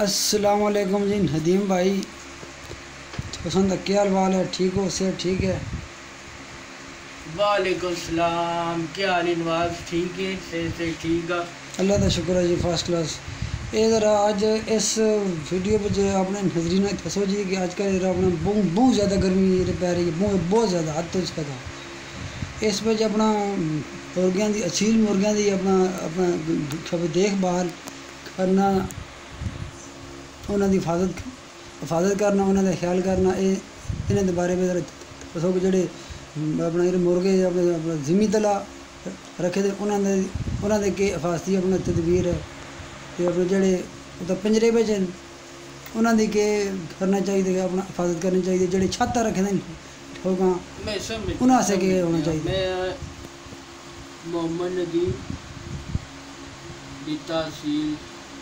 السلام علیکم جی ندیم بھائی۔ پسند کیا حال ہے؟ ٹھیک ہو؟ سے ٹھیک ہے؟ وعلیکم السلام۔ کیا حال نواز ٹھیک ہے؟ سے سے ٹھیک ہے؟ اللہ کا شکر ہے جی فرسٹ کلاس یہ ذرا اج اس ویڈیو پہ جو اپنے نظرین دسو جی کہ اج کل اپنا بہت بہت زیادہ گرمی پی رہی ہے بہت بہت زیادہ حد تو زیادہ اس پہ اپنا مرغیاں دی اصیل مرغیاں دی اپنا اپنا دیکھ بھال کرنا انہوں دی حفاظت حفاظت کرنا انہوں دا خیال کرنا یہ بارے میں جڑے اپنا مرغے زمین رکھے دے انہوں دے کہ حفاظتی اپنا تدبیر ہے۔ مطلب پنجرے بچ انہوں دی کہ کرنا چاہیے اپنا حفاظت کرنی چاہیے جڑے چھت رکھے ٹھوکاں انہوں سے کہ ہونا چاہیے میں محمد ندیم دیتا سیل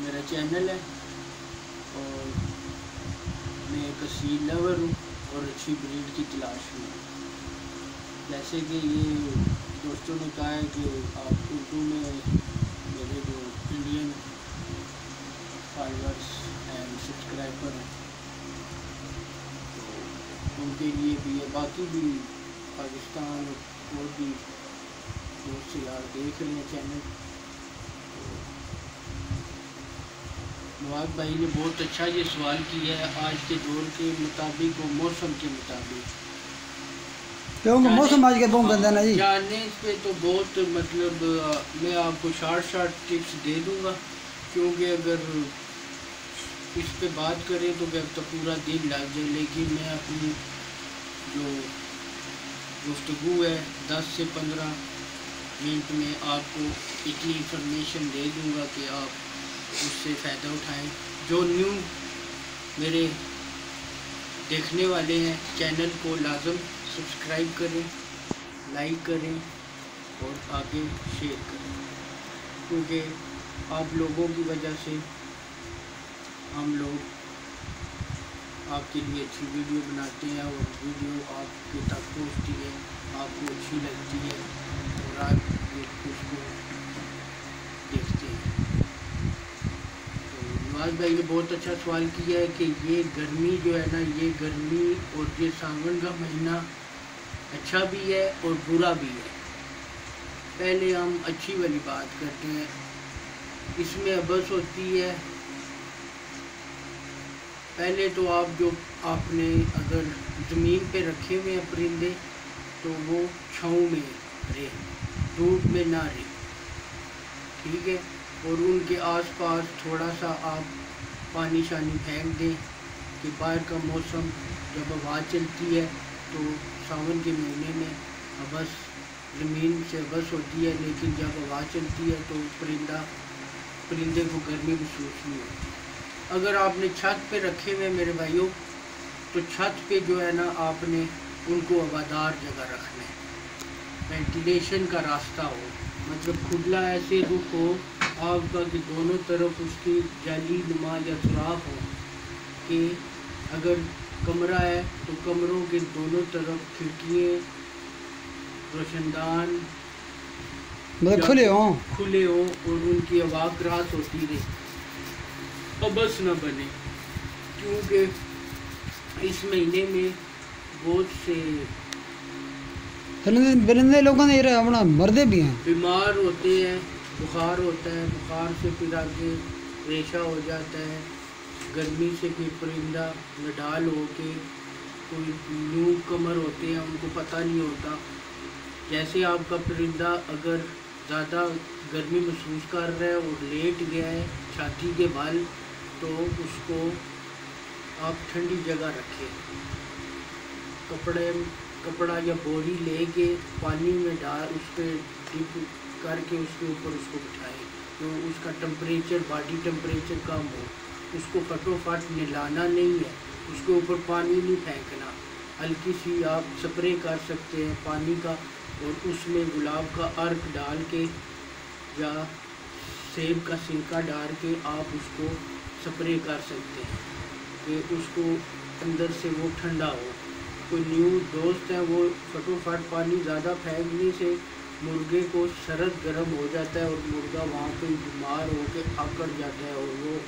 میرا چینل ہے۔ میں ایک اصیل لور ہوں اور اچھی بریڈ کی تلاش میں جیسے کہ یہ دوستوں نے کہا ہے کہ آپ اردو میں میرے جو انڈین فالوورس اینڈ سبسکرائبر ہیں، تو ان کے لیے بھی ہے۔ باقی بھی پاکستان اور بھی دوست یار دیکھ رہے ہیں چینل۔ نواز بھائی نے بہت اچھا یہ سوال کیا ہے آج کے دور کے مطابق اور موسم کے مطابق۔ کیونکہ موسم آج کے بہت گندا نا جی؟ جاننے اس پہ تو بہت مطلب میں آپ کو شارٹ شارٹ ٹپس دے دوں گا کیونکہ اگر اس پہ بات کریں تو کہ اب تو پورا دن لگ جائے لیکن میں اپنی جو گفتگو ہے دس سے پندرہ منٹ میں آپ کو اتنی انفارمیشن دے دوں گا کہ آپ اس سے فائدہ اٹھائیں جو نیو میرے دیکھنے والے ہیں، چینل کو لازم سبسکرائب کریں، لائک کریں اور آگے شیئر کریں۔ کیونکہ آپ لوگوں کی وجہ سے ہم لوگ آپ کے لیے اچھی ویڈیو بناتے ہیں اور ویڈیو آپ کے تک پہنچتی ہے، آپ کو اچھی لگتی ہے۔ اور آپ اس کو دیکھتے ہیں نواز بھائی نے بہت اچھا سوال کیا ہے کہ یہ گرمی جو ہے نا، یہ گرمی اور یہ ساون کا مہینہ اچھا بھی ہے اور برا بھی ہے۔ پہلے ہم اچھی والی بات کرتے ہیں۔ اس میں ابس ہوتی ہے۔ پہلے تو آپ جو آپ نے اگر زمین پہ رکھے ہوئے ہیں پرندے، تو وہ چھاؤں میں رہے دھوپ میں نہ رہے۔ ٹھیک ہے؟ اور ان کے آس پاس تھوڑا سا آپ پانی شانی پھینک دیں کہ باہر کا موسم جب ہوا چلتی ہے تو ساون کے مہینے میں ابس زمین سے ابس ہوتی ہے، لیکن جب ہوا چلتی ہے تو پرندہ، پرندے کو گرمی محسوس نہیں ہوتی۔ اگر آپ نے چھت پہ رکھے ہوئے میرے بھائیوں، تو چھت پہ جو ہے نا آپ نے ان کو آبادار جگہ رکھنا ہے۔ وینٹیلیشن کا راستہ ہو۔ مطلب کھلا ایسے رخ ہو آگ کا کہ دونوں طرف اس کی جعلی نما یا سوراخ ہو کہ اگر کمرہ ہے تو کمروں کے دونوں طرف کھڑکیے روشن دان مطلب کھلے ہوں۔ کھلے ہوں اور ان کی ہوا کراس ہوتی رہے ابس نہ بنے کیونکہ اس مہینے میں بہت سے لوگوں نے اپنا مردے بھی ہیں۔ بیمار ہوتے ہیں۔ بخار ہوتا ہے، بخار سے پھر آگے ریشہ ہو جاتا ہے۔ گرمی سے پھر پرندہ نڈال ہو کے کوئی نیو کمر ہوتے ہیں، ان کو پتہ نہیں ہوتا۔ جیسے آپ کا پرندہ اگر زیادہ گرمی محسوس کر رہا ہے اور لیٹ گیا ہے چھاتی کے بال تو اس کو آپ ٹھنڈی جگہ رکھیں۔ کپڑے، کپڑا یا بوری لے کے پانی میں ڈال، اس پہ ڈپ کر کے اس کے اوپر اس کو بٹھائے تو اس کا ٹمپریچر باڈی ٹمپریچر کم ہو۔ اس کو پھٹو پھٹ نلانا نہیں ہے۔ اس کے اوپر پانی نہیں پھینکنا۔ ہلکی سی آپ سپرے کر سکتے ہیں پانی کا اور اس میں گلاب کا ارک ڈال کے یا سیب کا سنکا ڈال کے آپ اس کو سپرے کر سکتے ہیں کہ اس کو اندر سے وہ ٹھنڈا ہو۔ کوئی نیو دوست ہیں وہ پھٹو پھٹ پانی زیادہ پھینکنے سے مرغے کو سرد گرم ہو جاتا ہے اور مرغہ وہاں پہ بیمار ہو کے آکڑ جاتا ہے اور وہ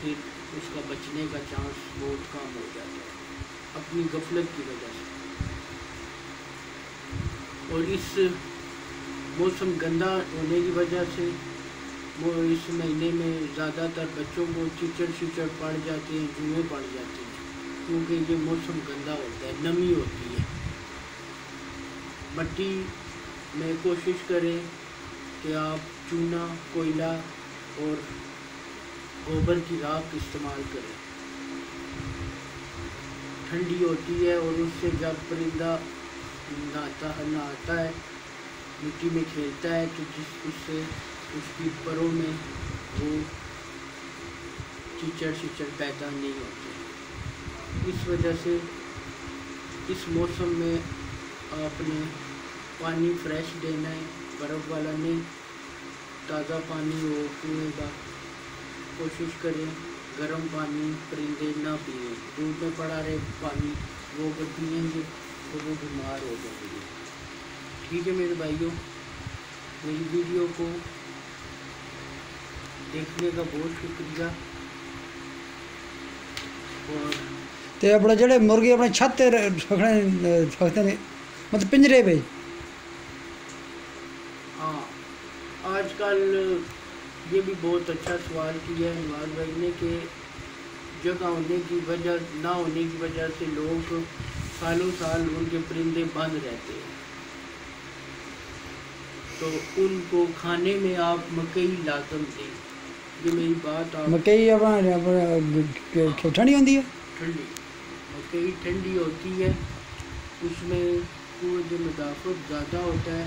پھر اس کا بچنے کا چانس بہت کم ہو جاتا ہے اپنی غفلت کی وجہ سے۔ اور اس موسم گندا ہونے کی وجہ سے وہ اس مہینے میں زیادہ تر بچوں کو چچڑ چچڑ پڑ جاتے ہیں، جوئیں پڑ جاتے ہیں، کیونکہ یہ موسم گندا ہوتا ہے، نمی ہوتی ہے۔ مٹی میں کوشش کریں کہ آپ چونا، کوئلہ اور گوبر کی راکھ استعمال کریں۔ ٹھنڈی ہوتی ہے اور اس سے جب پرندہ نہاتا نہاتا ہے، مٹی میں کھیلتا ہے، تو جس، اس سے اس کی پروں میں وہ چچڑ چچڑ پیدا نہیں ہوتے۔ اس وجہ سے اس موسم میں آپ نے پانی فریش دینا ہے، برف والا نہیں، تازہ پانی ہو کنویں کا کوشش کریں گرم پانی پرندے نہ پئیں دودھ میں پڑا رہے پانی، وہ اگر پئیں گے تو وہ بیمار ہو جائیں گے۔ ٹھیک ہے میرے بھائیوں، میری ویڈیو کو دیکھنے کا بہت شکریہ۔ اور تے اپنے جڑے مرغے اپنے چھت تے رکھنے رکھتے نے مطلب پنجرے پہ ہاں آج کل یہ بھی بہت اچھا سوال کیا ہے نواز بھائی نے کہ جگہ ہونے کی وجہ نہ ہونے کی وجہ سے لوگ سالوں سال ان کے پرندے بند رہتے ہیں۔ تو ان کو کھانے میں آپ مکئی لازم دیں۔ یہ میری بات آپ مکئی ٹھنڈی ہوندی ہے؟ ٹھنڈی۔ مکئی ٹھنڈی ہوتی ہے۔ اس میں قوت مدافعت زیادہ ہوتا ہے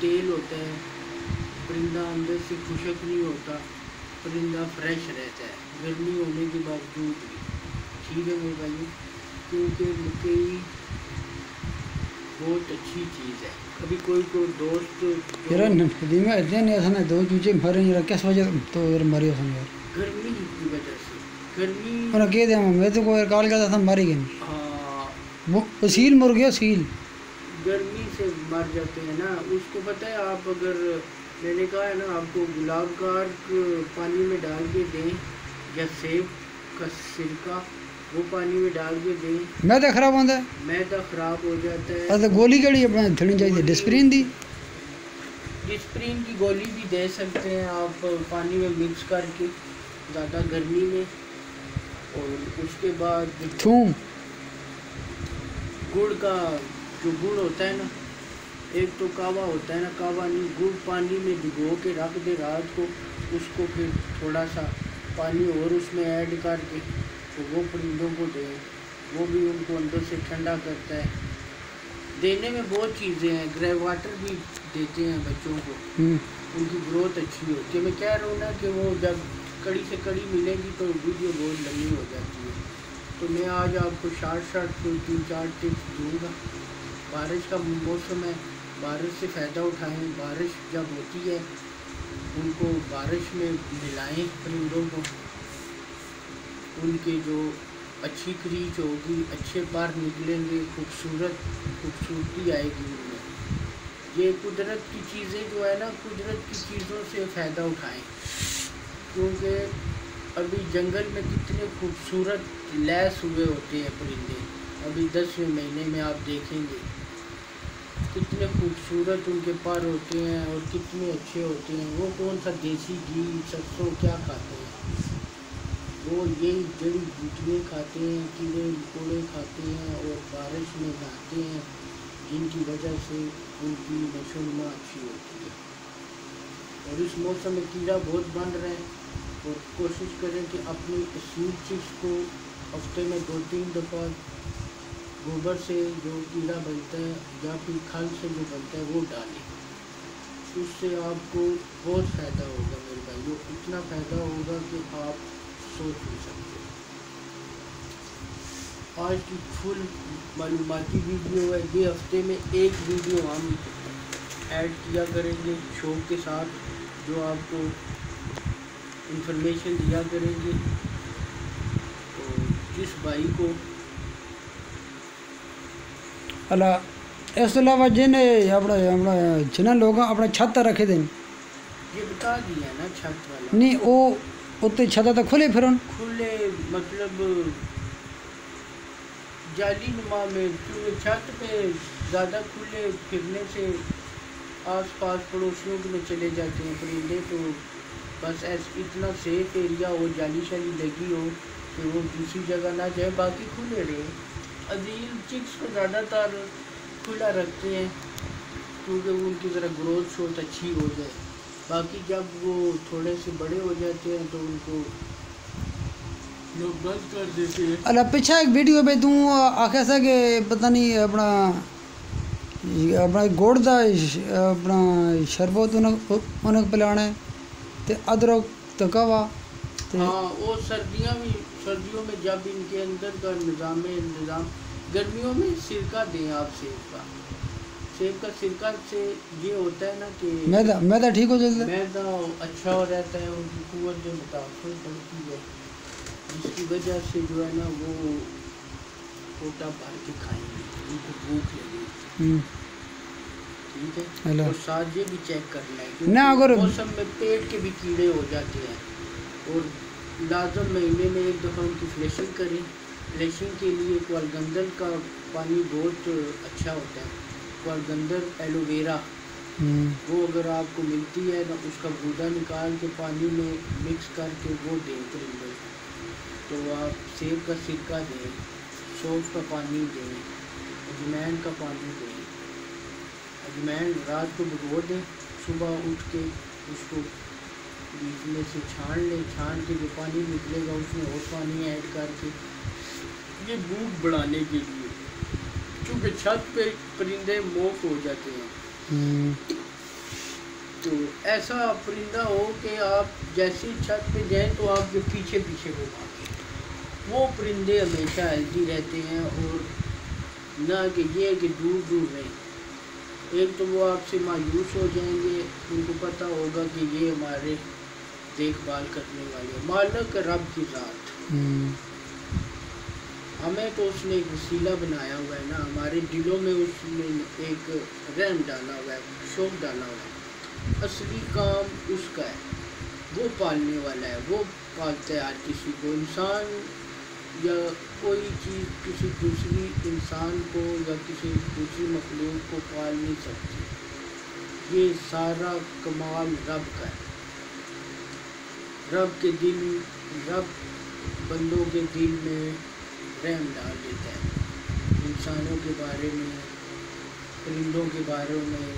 تیل ہوتا ہے۔ پرندہ اندر سے خشک نہیں ہوتا پرندہ فریش رہتا ہے گرمی ہونے کے باوجود بھی۔ ٹھیک ہے میرے بھائی کیونکہ مکئی بہت اچھی چیز ہے۔ کبھی کوئی کوئی دوست دو چوچے مارے کس وجہ تو یار گرمی کی وجہ سے۔ گرمی انہاں کہہ دیا میں تو کوئی کال کرتا تھا ماری گئے۔ ہاں۔ وہ اصیل مرغے اصیل گرمی سے مر جاتے ہیں نا۔ اس کو پتہ ہے آپ اگر میں نے کہا ہے نا آپ کو گلاب کار پانی میں ڈال کے دیں یا سیب کا سرکہ وہ پانی میں ڈال کے دیں۔ میں تو خراب ہوندا ہے میدا خراب ہو جاتا ہے۔ اور گولی کیڑی اپنا تھڑی چاہیے۔ ڈسپرین دی۔ ڈسپرین کی گولی بھی دے سکتے ہیں آپ پانی میں مکس کر کے زیادہ گرمی میں۔ اور اس کے بعد تھوم۔ گڑ کا جو گڑ ہوتا ہے نا ایک تو کعوہ ہوتا ہے نا کعوہ نہیں گڑ پانی میں بھگو کے رکھ دے رات کو اس کو پھر تھوڑا سا پانی اور اس میں ایڈ کر کے تو وہ پرندوں کو دیں وہ بھی ان کو اندر سے ٹھنڈا کرتا ہے۔ دینے میں بہت چیزیں ہیں گرے واٹر بھی دیتے ہیں بچوں کو۔ ان کی گروتھ اچھی ہوتی ہے۔ میں کہہ رہا ہوں نا کہ وہ جب کڑی سے کڑی ملے گی تو ویڈیو بہت لمبی ہو جاتی ہے۔ تو میں آج آپ کو شارٹ شارٹ کوئی تین چار ٹپس دوں گا۔ بارش کا موسم ہے۔ بارش سے فائدہ اٹھائیں، بارش جب ہوتی ہے، ان کو بارش میں ملائیں پرندوں کو۔ ان کے جو اچھی کریچ ہوگی، اچھے پر نکلیں گے، خوبصورت، خوبصورتی آئے گی ان میں۔ یہ قدرت کی چیزیں جو ہے نا، قدرت کی چیزوں سے فائدہ اٹھائیں۔ کیونکہ ابھی جنگل میں کتنے خوبصورت لیس ہوئے ہوتے ہیں پرندے۔ ابھی دسویں مہینے میں آپ دیکھیں گے۔ کتنے خوبصورت ان کے پر ہوتے ہیں اور کتنے اچھے ہوتے ہیں۔ وہ کون سا دیسی گھی، سرسوں، کیا کھاتے ہیں؟ وہ یہی جڑی بوٹیاں کھاتے ہیں کیڑے مکوڑے کھاتے ہیں اور بارش میں نہاتے ہیں، جن کی وجہ سے ان کی نشو نما اچھی ہوتی ہے۔ اور اس موسم میں کیڑا بہت بن رہا ہے اور کوشش کریں کہ اپنی اصول چیز کو ہفتے میں دو تین دفعہ گوبر سے جو کیڑا بنتا ہے یا پھر کھل سے جو بنتا ہے وہ ڈالیں۔ اس سے آپ کو بہت فائدہ ہوگا میرے بھائیو، اتنا فائدہ ہوگا کہ آپ سوچ نہیں سکتے۔ آج کی فل معلوماتی ویڈیو ہے، یہ ہفتے میں ایک ویڈیو ہم ایڈ کیا کریں گے شو کے ساتھ، جو آپ کو انفارمیشن دیا کریں گے۔ تو جس بھائی کو تو علاوہ جن اپنا اپنا جنہیں لوگ اپنے چھت رکھے والا نہیں وہ اتنے چھتا تو کھلے پھرن کھلے مطلب جالی نما میں کیونکہ چھت پہ زیادہ کھلے پھرنے سے آس پاس پڑوسیوں میں چلے جاتے ہیں پرندے تو بس ایس اتنا سیف ایریا ہو جالی شالی لگی ہو کہ وہ دوسری جگہ نہ جائے باقی کھلے رہے عدیل چکس کو زیادہ تر کھلا رکھتے ہیں کیونکہ وہ ان کی ذرا گروتھ شوت اچھی ہو جائے۔ باقی جب وہ تھوڑے سے بڑے ہو جاتے ہیں تو ان کو لوگ بند کر دیتے ہیں۔ اللہ پیچھے ایک ویڈیو پہ تو آخیا سا کہ پتہ نہیں اپنا اپنا گوڑ دا اپنا شربت انہیں پلانا ہے تے ادرک تکا ہوا تے ہاں وہ سردیاں بھی سردیوں میں جب ان کے اندر کا نظام نظام گرمیوں میں سرکہ دیں آپ سیب کا سیب کا سرکہ سے یہ ہوتا ہے نا کہ میدا میدا ٹھیک ہو جاتا ہے میدا اچھا ہو رہتا ہے ان کی قوت جو متاثر بڑھتی ہے جس کی وجہ سے جو ہے نا وہ کوٹا بھر کے کھائیں گے ان کو بھوک لگے۔ ٹھیک ہے۔ اور ساتھ یہ بھی چیک کرنا ہے کیونکہ موسم میں پیٹ کے بھی کیڑے ہو جاتے ہیں اور لازم مہینے میں ایک دفعہ ان کی فلیشنگ کریں۔ فلیشنگ کے لیے کوالگندر کا پانی بہت اچھا ہوتا ہے۔ کوالگندر ایلو ویرا۔ وہ اگر آپ کو ملتی ہے نا اس کا گودا نکال کے پانی میں مکس کر کے وہ دیں پرندے تو آپ سیب کا سرکہ دیں سونف کا پانی دیں اجمین کا پانی دیں۔ اجمین رات کو بھگو دیں صبح اٹھ کے اس کو بیچ میں سے چھان لیں چھان کے جو پانی نکلے گا اس میں اور پانی ایڈ کر کے یہ بھوک بڑھانے کے لیے۔ کیونکہ چھت پہ پرندے موف ہو جاتے ہیں۔ تو ایسا پرندہ ہو کہ آپ جیسی چھت پہ جائیں تو آپ کے پیچھے پیچھے ہو بھاگیں وہ پرندے ہمیشہ ہیلدی رہتے ہیں اور نہ کہ یہ کہ دور دور رہیں۔ ایک تو وہ آپ سے مایوس ہو جائیں گے ان کو پتہ ہوگا کہ یہ ہمارے دیکھ بھال کرنے والے مالک رب کی ذات۔ ہمیں تو اس نے ایک وسیلہ بنایا ہوا ہے نا۔ ہمارے دلوں میں اس نے ایک رحم ڈالا ہوا ہے شوق ڈالا ہوا ہے۔ اصلی کام اس کا ہے۔ وہ پالنے والا ہے وہ پالتا ہے ہر کسی کو۔ انسان یا کوئی چیز کسی دوسری انسان کو یا کسی دوسری مخلوق کو پال نہیں سکتی۔ یہ سارا کمال رب کا ہے۔ رب کے دل، رب بندوں کے دل میں رحم ڈال دیتا ہے۔ انسانوں کے بارے میں، پرندوں کے بارے میں،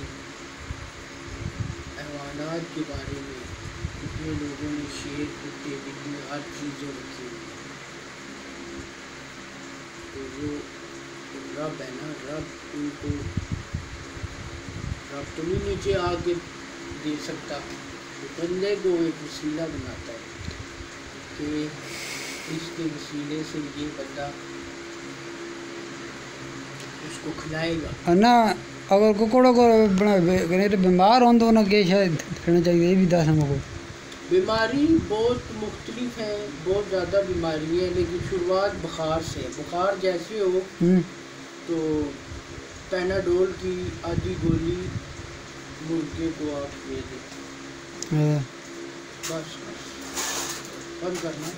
حیوانات کے بارے میں، کتنے لوگوں نے شیر، کتے بکنے ہر چیزیں رکھی ہوئی رب ہے نا، رب ان کو رب تو نہیں نیچے آ کے دے سکتا۔ بندے کو ایک وسیلہ بناتا ہے کہ اس کے وسیلے سے یہ بندہ اس کو کھلائے گا۔ نہ اگر ککڑوں کو بنا بیمار ہوں تو انہیں کیا شاید کرنا چاہیے، یہ بھی دس ہم کو۔ بیماری بہت مختلف ہیں بہت زیادہ بیماری ہے لیکن شروعات بخار سے ہے بخار جیسے ہو۔ تو پیناڈول کی آدھی گولی مرغے کو آپ دے دیں ہاں۔ بس بس۔ بند کرنا۔